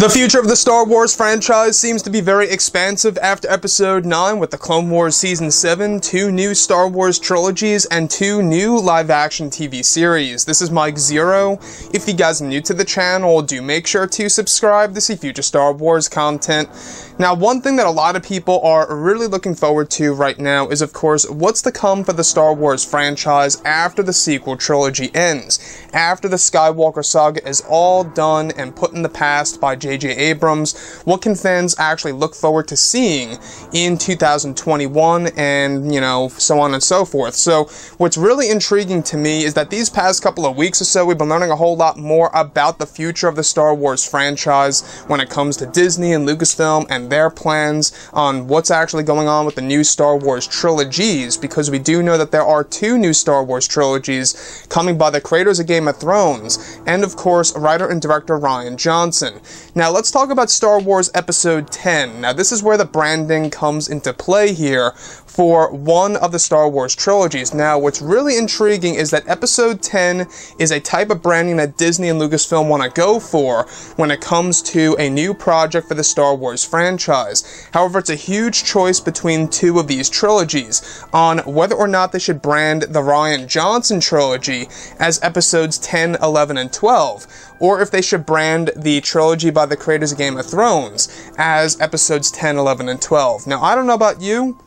The future of the Star Wars franchise seems to be very expansive after Episode 9 with the Clone Wars Season 7, two new Star Wars trilogies, and two new live-action TV series. This is Mike Zeroh. If you guys are new to the channel, do make sure to subscribe to see future Star Wars content. Now, one thing that a lot of people are really looking forward to right now is, of course, what's to come for the Star Wars franchise after the sequel trilogy ends. After the Skywalker saga is all done and put in the past by J.J. Abrams, what can fans actually look forward to seeing in 2021 and, you know, so on and so forth. So, what's really intriguing to me is that these past couple of weeks or so, we've been learning a whole lot more about the future of the Star Wars franchise when it comes to Disney and Lucasfilm and their plans on what's actually going on with the new Star Wars trilogies, because we do know that there are two new Star Wars trilogies coming by the creators of Game of Thrones, and of course, writer and director Rian Johnson. Now, let's talk about Star Wars Episode 10. Now, this is where the branding comes into play here for one of the Star Wars trilogies. Now, what's really intriguing is that Episode 10 is a type of branding that Disney and Lucasfilm want to go for when it comes to a new project for the Star Wars franchise. However, it's a huge choice between two of these trilogies on whether or not they should brand the Rian Johnson trilogy as Episodes 10, 11, and 12, or if they should brand the trilogy by the creators of Game of Thrones as Episodes 10, 11, and 12. Now, I don't know about you,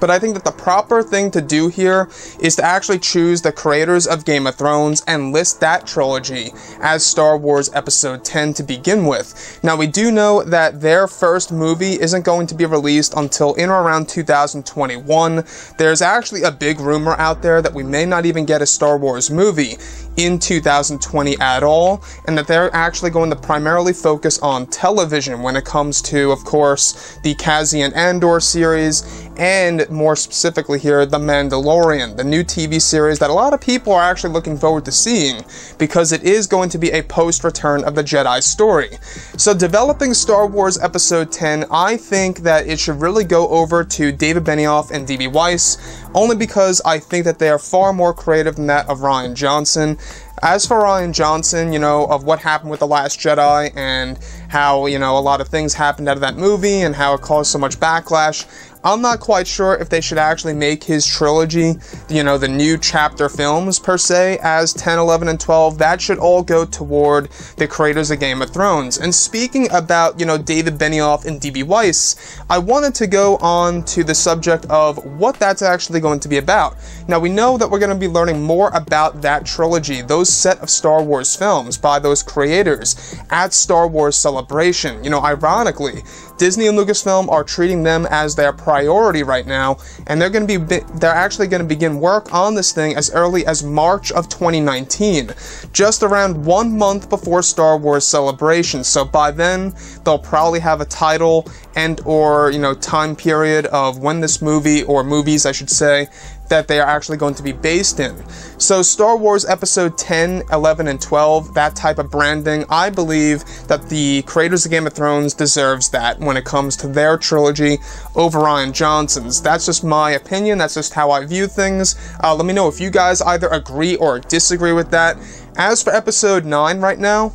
but I think that the proper thing to do here is to actually choose the creators of Game of Thrones and list that trilogy as Star Wars Episode 10 to begin with. Now, we do know that their first movie isn't going to be released until in or around 2021. There's actually a big rumor out there that we may not even get a Star Wars movie in 2020 at all, and that they're actually going to primarily focus on television when it comes to, of course, the Cassian Andor series and more specifically here, The Mandalorian, the new TV series that a lot of people are actually looking forward to seeing because it is going to be a post return of the Jedi story. So, developing Star Wars Episode 10, I think that it should really go over to David Benioff and D.B. Weiss, only because I think that they are far more creative than that of Rian Johnson. As for Rian Johnson, you know, of what happened with The Last Jedi and how, you know, a lot of things happened out of that movie and how it caused so much backlash, I'm not quite sure if they should actually make his trilogy, you know, the new chapter films per se, as 10, 11, and 12. That should all go toward the creators of Game of Thrones. And speaking about, you know, David Benioff and D.B. Weiss, I wanted to go on to the subject of what that's actually going to be about. Now, we know that we're going to be learning more about that trilogy, those set of Star Wars films by those creators at Star Wars Celebration. You know, ironically, Disney and Lucasfilm are treating them as their priority right now, and they're going to be they're actually going to begin work on this thing as early as March of 2019, just around one month before Star Wars Celebration. So by then, they'll probably have a title and or you know time period of when this movie or movies, I should say, that they are actually going to be based in. So, Star Wars Episode 10, 11, and 12, that type of branding, I believe that the creators of Game of Thrones deserves that when it comes to their trilogy over Rian Johnson's. That's just my opinion, that's just how I view things. Uh, let me know if you guys either agree or disagree with that. As for Episode 9 right now,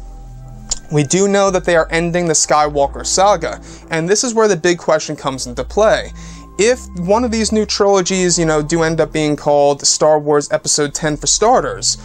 we do know that they are ending the Skywalker saga, and this is where the big question comes into play if one of these new trilogies, you know, do end up being called Star Wars Episode 10 for starters,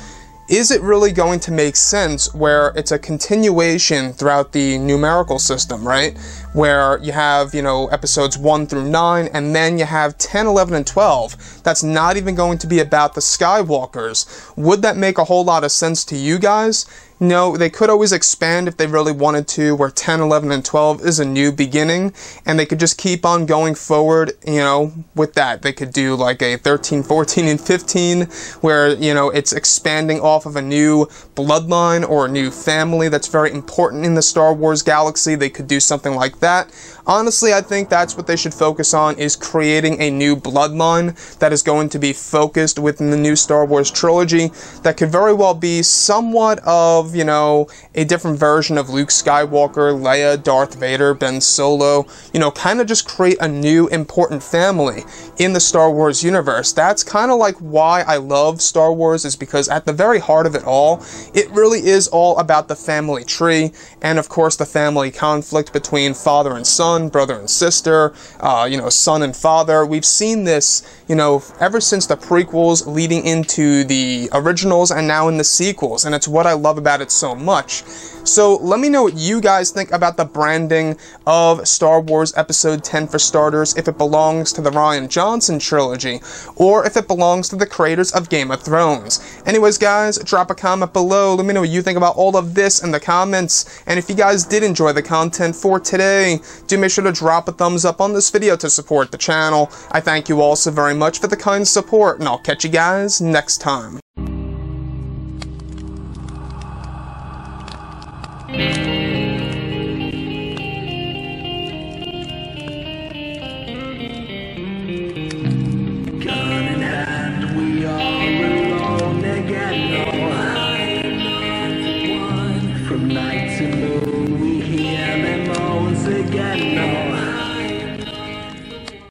is it really going to make sense where it's a continuation throughout the numerical system, right? Where you have, you know, episodes 1 through 9, and then you have 10, 11, and 12. That's not even going to be about the Skywalkers. Would that make a whole lot of sense to you guys? No, they could always expand if they really wanted to, where 10, 11, and 12 is a new beginning, and they could just keep on going forward, you know, with that. They could do like a 13, 14, and 15, where, you know, it's expanding off of a new bloodline or a new family that's very important in the Star Wars galaxy. They could do something like that. honestly, I think that's what they should focus on is creating a new bloodline that is going to be focused within the new Star Wars trilogy that could very well be somewhat of, you know, a different version of Luke Skywalker, Leia, Darth Vader, Ben Solo, you know, kind of just create a new important family in the Star Wars universe. That's kind of like why I love Star Wars is because at the very heart of it all, it really is all about the family tree and of course the family conflict between father and son, brother and sister, uh, you know, son and father. We've seen this, you know, ever since the prequels leading into the originals and now in the sequels, and it's what I love about it so much. So let me know what you guys think about the branding of Star Wars Episode 10 for starters, if it belongs to the Rian Johnson trilogy, or if it belongs to the creators of Game of Thrones. Anyways, guys, drop a comment below. Let me know what you think about all of this in the comments. And if you guys did enjoy the content for today, do make sure to drop a thumbs up on this video to support the channel. I thank you all so very much for the kind support, and I'll catch you guys next time.